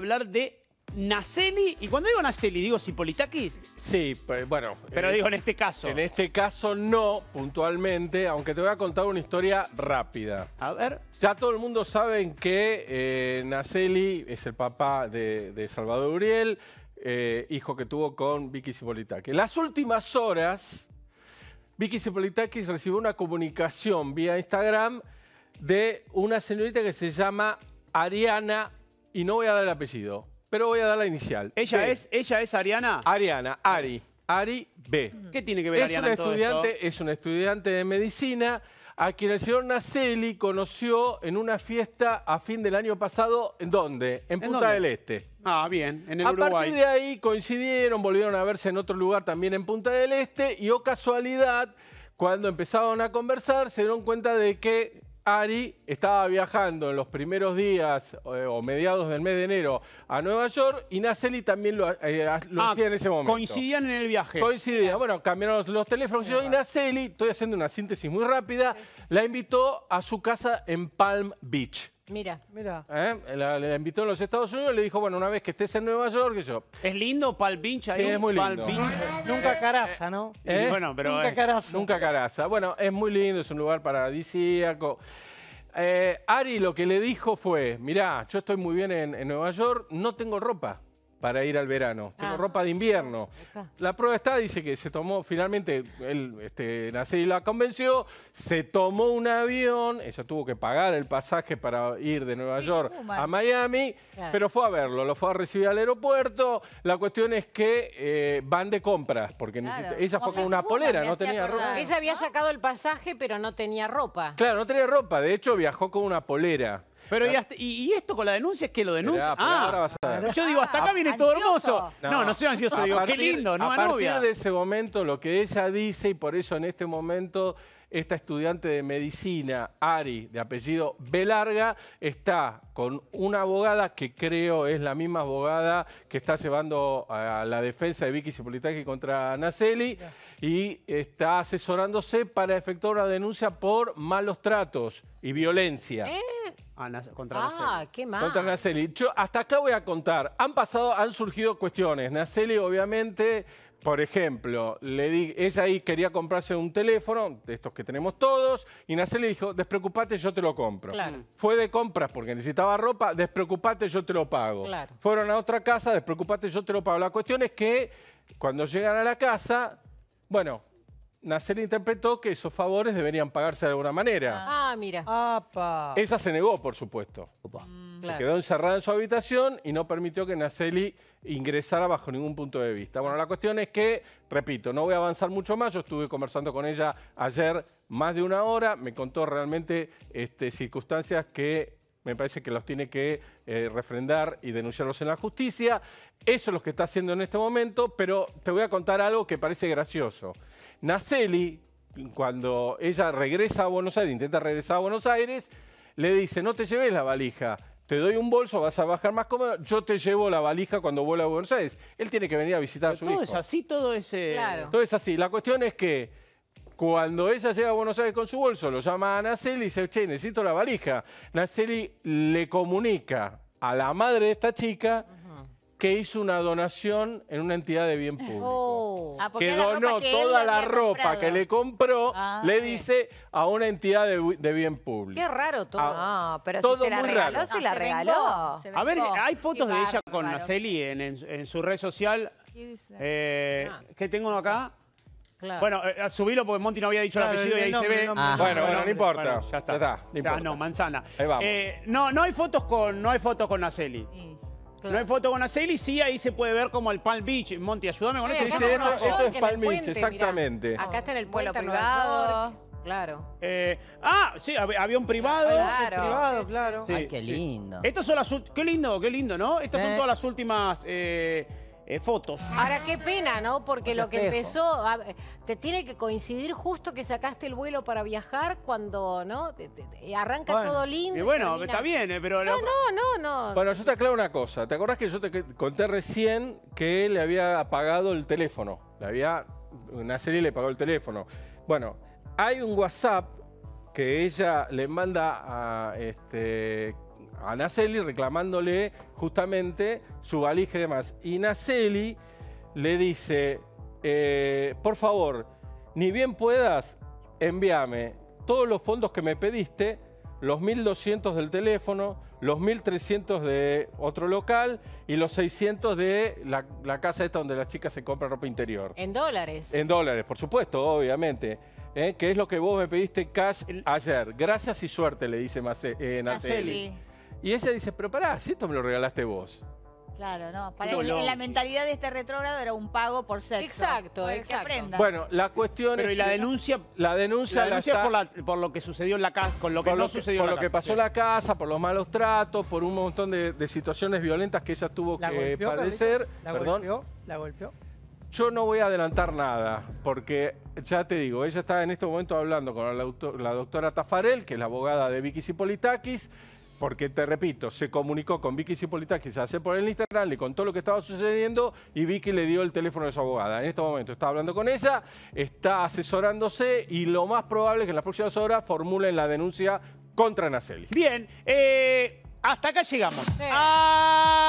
hablar de Naceli. Y cuando digo Naceli, digo Cipolitakis. Sí, pero bueno. Pero eh, digo en este caso. En este caso no, puntualmente, aunque te voy a contar una historia rápida. A ver. Ya todo el mundo sabe que eh, Naceli es el papá de, de Salvador Uriel, eh, hijo que tuvo con Vicky Cipolitakis. Las últimas horas, Vicky Cipolitakis recibió una comunicación vía Instagram de una señorita que se llama Ariana, y no voy a dar el apellido, pero voy a dar la inicial. ¿Ella B. es, ella es Ariana? Ariana, Ari, Ari B. ¿Qué tiene que ver Es Ariana una, en todo esto? estudiante, es una estudiante de medicina a quien el señor Naceli conoció en una fiesta a fin del año pasado. ¿En dónde? En Punta del Este. Ah, bien, en el a Uruguay. partir de ahí coincidieron, volvieron a verse en otro lugar también en Punta del Este y, oh casualidad, cuando empezaron a conversar, se dieron cuenta de que Ari estaba viajando en los primeros días eh, o mediados del mes de enero a Nueva York y Naceli también lo, eh, lo Ah, hacía en ese momento. Coincidían en el viaje. Coincidía. Bueno, cambiaron los, los teléfonos. Yo y Naceli, estoy haciendo una síntesis muy rápida, la invitó a su casa en Palm Beach. Mira. Mira. ¿eh? La, la invitó en los Estados Unidos y le dijo, bueno, una vez que estés en Nueva York, yo... ¿Es lindo ahí? Sí, es muy lindo. Nunca caraza, ¿no? ¿Eh? Bueno, pero... Nunca eh, caraza. Nunca caraza. Bueno, es muy lindo, es un lugar paradisíaco. Eh, Ari lo que le dijo fue, mirá, yo estoy muy bien en, en Nueva York, no tengo ropa para ir al verano, tengo Ah. ropa de invierno. La prueba está, dice que se tomó, finalmente, él, este, Naceli la convenció, se tomó un avión, ella tuvo que pagar el pasaje para ir de Nueva York a Miami, Claro. pero fue a verlo, lo fue a recibir al aeropuerto. La cuestión es que eh, van de compras, porque necesita- ella fue con una polera, no tenía ropa. Ella había sacado el pasaje, pero no tenía ropa. Claro, no tenía ropa, de hecho viajó con una polera. Pero ¿y, hasta- y- y esto con la denuncia es que lo denuncia? Esperá, esperá, ahora vas a ver. yo digo, hasta acá viene todo ansioso. hermoso. No, no, soy ansioso, A digo, partir- qué lindo, A nueva partir novia. de ese momento, lo que ella dice, y por eso en este momento esta estudiante de medicina, Ari, de apellido Belarga, está con una abogada que creo es la misma abogada que está llevando a la defensa de Vicky Cipolitaki contra Naceli y está asesorándose para efectuar una denuncia por malos tratos y violencia. Ah, contra Ah, Naceli. qué mal. Contra Naceli. Yo hasta acá voy a contar. Han pasado, han surgido cuestiones. Naceli, obviamente, por ejemplo, le di, ella ahí quería comprarse un teléfono, de estos que tenemos todos, y Naceli dijo, despreocupate, yo te lo compro. Claro. Fue de compras porque necesitaba ropa, despreocupate, yo te lo pago. Claro. Fueron a otra casa, despreocupate, yo te lo pago. La cuestión es que cuando llegan a la casa, bueno, Naceli interpretó que esos favores deberían pagarse de alguna manera. Ah, mira. ¡Apa! Ella se negó, por supuesto. Se Claro. quedó encerrada en su habitación y no permitió que Naceli ingresara bajo ningún punto de vista. Bueno, la cuestión es que, repito, no voy a avanzar mucho más. Yo estuve conversando con ella ayer más de una hora. Me contó realmente este, circunstancias que me parece que los tiene que eh, refrendar y denunciarlos en la justicia. Eso es lo que está haciendo en este momento, pero te voy a contar algo que parece gracioso. Naceli, cuando ella regresa a Buenos Aires, intenta regresar a Buenos Aires, le dice, no te lleves la valija, te doy un bolso, vas a bajar más cómodo, yo te llevo la valija cuando vuelva a Buenos Aires. Él tiene que venir a visitar a su Todo hijo. es así, todo es... eh, Claro. Todo es así. La cuestión es que cuando ella llega a Buenos Aires con su bolso, lo llama a Naceli y dice, che, necesito la valija. Naceli le comunica a la madre de esta chica que hizo una donación en una entidad de bien público. Oh. Ah, que donó que toda la ropa comprado. que le compró, Ah, le sí. dice a una entidad de, de bien público. Qué raro todo. Ah, No, pero Todo si se la muy regaló, raro. se la se regaló. vengó, se A ver, hay fotos Qué de ella con. Naceli en, en- en su red social. ¿Qué dice? Eh, Ah. ¿Qué tengo acá? Claro. Bueno, eh, subilo porque Monty no había dicho Claro, el apellido y el ahí nombre, se ve. el nombre, el Bueno, nombre. bueno, no importa. Bueno, ya está. Ya está, no Ya, importa. no, manzana. Ahí vamos. Eh, no, no hay fotos con, no hay fotos con. Claro. No hay foto con Naceli, sí, ahí se puede ver como el Palm Beach. Monty, ayúdame con Eh, eso. Acá esto, Nueva esto York, es en el Palm Beach, puente, mirá. exactamente. Acá está en el a Nueva privado. Claro. Eh, ah, sí, hab- avión privado. Claro. Privado, claro. Sí. Ay, qué lindo. Estas son las ult- Qué lindo, qué lindo, ¿no? Estas son todas las últimas eh, eh, fotos. Ahora, qué pena, ¿no? Porque Mucho lo que espejo. empezó, a- te tiene que coincidir justo que sacaste el vuelo para viajar cuando, ¿no? Te- te- te- arranca Bueno. todo lindo. Y bueno, termina- está bien, eh, pero... No, lo- no, no, no. Bueno, yo te aclaro una cosa. ¿Te acordás que yo te conté recién que le había apagado el teléfono? Le había. Naceli le pagó el teléfono. Bueno, hay un WhatsApp que ella le manda a, este, a Naceli reclamándole justamente su valija y demás. Y Naceli le dice, eh, por favor, ni bien puedas, envíame todos los fondos que me pediste, los 1.200 del teléfono, los 1.300 de otro local y los 600 de la, la casa esta donde las chicas se compran ropa interior. En dólares. En dólares, por supuesto, obviamente. ¿eh? Que es lo que vos me pediste cash ayer. Gracias y suerte, le dice Mace- eh, Naceli. Sí, Y ella dice, pero pará, si esto me lo regalaste vos. claro, no. Para No, no. la mentalidad de este retrógrado era un pago por sexo. Exacto, Para que exacto. aprenda. Bueno, la cuestión Pero es y la que denuncia, la denuncia la está- por, la- por lo que sucedió en la casa, con lo que por no lo que, sucedió por en lo la que casa, pasó sí. en la casa, por los malos tratos, por un montón de, de situaciones violentas que ella tuvo ¿La que golpeó, padecer. ¿La Perdón. golpeó? ¿La golpeó? Yo no voy a adelantar nada, porque ya te digo, ella está en este momento hablando con la doctora Tafarel, que es la abogada de Vicky Cipolitakis, porque te repito, se comunicó con Vicky Cipolitakis hace por el Instagram, le contó lo que estaba sucediendo y Vicky le dio el teléfono de su abogada. En este momento está hablando con ella, está asesorándose y lo más probable es que en las próximas horas formulen la denuncia contra Naceli. Bien, eh, hasta acá llegamos. Sí. Ah,